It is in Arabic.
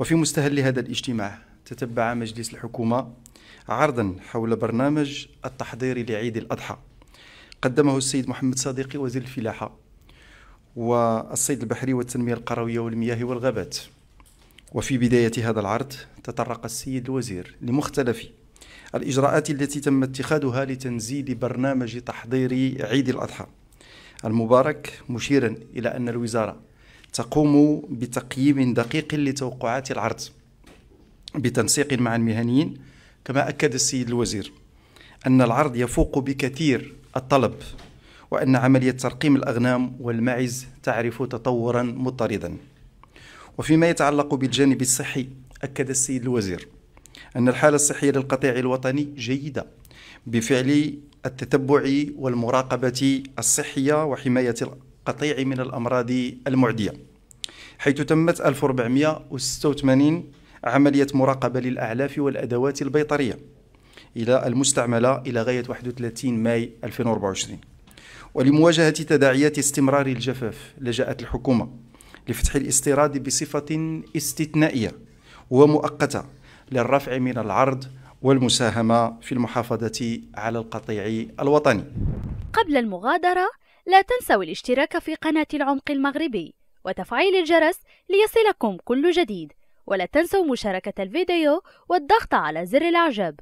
وفي مستهل هذا الاجتماع تتبع مجلس الحكومة عرضا حول برنامج التحضير لعيد الأضحى. قدمه السيد محمد صديقي وزير الفلاحة والصيد البحري والتنمية القروية والمياه والغابات. وفي بداية هذا العرض تطرق السيد الوزير لمختلف الإجراءات التي تم اتخاذها لتنزيل برنامج تحضير عيد الأضحى. المبارك مشيرا إلى أن الوزارة تقوم بتقييم دقيق لتوقعات العرض بتنسيق مع المهنيين كما أكد السيد الوزير أن العرض يفوق بكثير الطلب وأن عملية ترقيم الأغنام والمعز تعرف تطورا مضطردا. وفيما يتعلق بالجانب الصحي أكد السيد الوزير أن الحالة الصحية للقطيع الوطني جيدة بفعل التتبع والمراقبة الصحية وحماية القطيع من الأمراض المعدية. حيث تمت 1486 عملية مراقبة للأعلاف والأدوات البيطرية إلى المستعملة إلى غاية 31 ماي 2024 ولمواجهة تداعيات استمرار الجفاف لجأت الحكومة لفتح الاستيراد بصفة استثنائية ومؤقتة للرفع من العرض والمساهمة في المحافظة على القطيع الوطني. قبل المغادرة لا تنسوا الاشتراك في قناة العمق المغربي وتفعيل الجرس ليصلكم كل جديد. ولا تنسوا مشاركة الفيديو والضغط على زر الإعجاب.